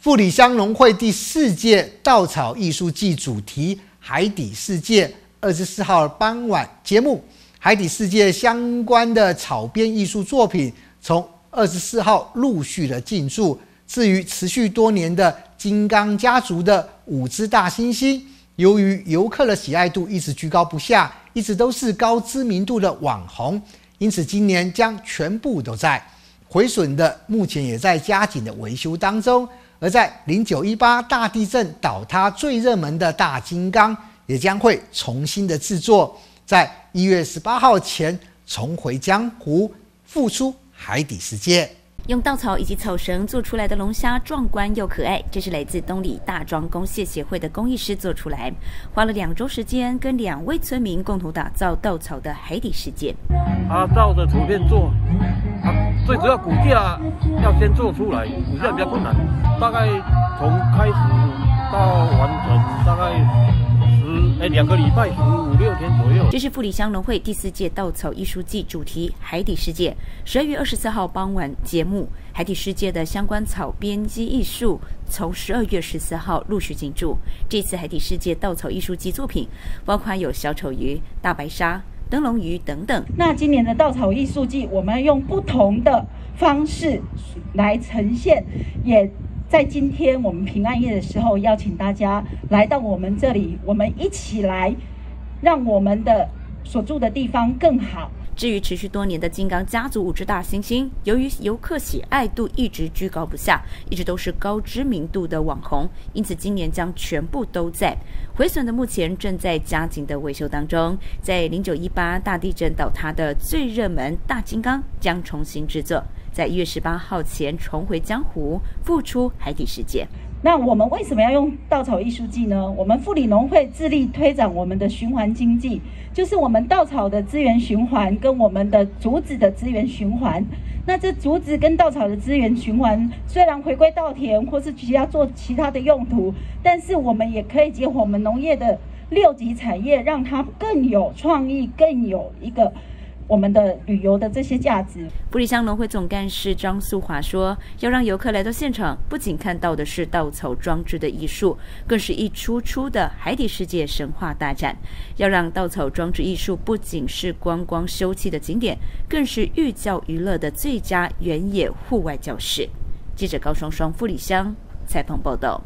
富里乡农会第四届稻草艺术季主题“海底世界”，二十四号傍晚节目，海底世界相关的草编艺术作品从二十四号陆续的进驻。至于持续多年的金刚家族的五只大猩猩，由于游客的喜爱度一直居高不下，一直都是高知名度的网红，因此今年将全部都在毁损的，目前也在加紧的维修当中。而在零九一八大地震倒塌最热门的大金刚，也将会重新的制作，在一月十八号前重回江湖，复出海底世界。用稻草以及草绳做出来的龙虾壮观又可爱，这是来自东里大庄工蟹协会的工艺师做出来，花了两周时间，跟两位村民共同打造稻草的海底世界。他照着图片做，他最主要骨架要先做出来，骨架比较困难，大概从开始到完成大概。哎，两个礼拜，五六天左右。这是富里乡农会第四届稻草艺术季主题“海底世界”。十二月二十四号傍晚节目，《海底世界》的相关草编辑艺术从十二月十四号陆续进驻。这次《海底世界》稻草艺术季作品包括有小丑鱼、大白鲨、灯笼鱼等等。那今年的稻草艺术季，我们用不同的方式来呈现，也。在今天我们平安夜的时候，邀请大家来到我们这里，我们一起来让我们的所住的地方更好。至于持续多年的金刚家族五只大猩猩，由于游客喜爱度一直居高不下，一直都是高知名度的网红，因此今年将全部都在毁损的，目前正在加紧的维修当中。在零九一八大地震倒塌的最热门大金刚将重新制作。在一月十八号前重回江湖，复出海底世界。那我们为什么要用稻草艺术季呢？我们富里农会致力推展我们的循环经济，就是我们稻草的资源循环跟我们的竹子的资源循环。那这竹子跟稻草的资源循环，虽然回归稻田或是其他做其他的用途，但是我们也可以结合我们农业的六级产业，让它更有创意，更有一个。我们的旅游的这些价值。布里乡农会总干事张素华说：“要让游客来到现场，不仅看到的是稻草装置的艺术，更是一出出的海底世界神话大战。要让稻草装置艺术不仅是观光休憩的景点，更是寓教于乐的最佳原野户外教室。”记者高双双富里乡采访报道。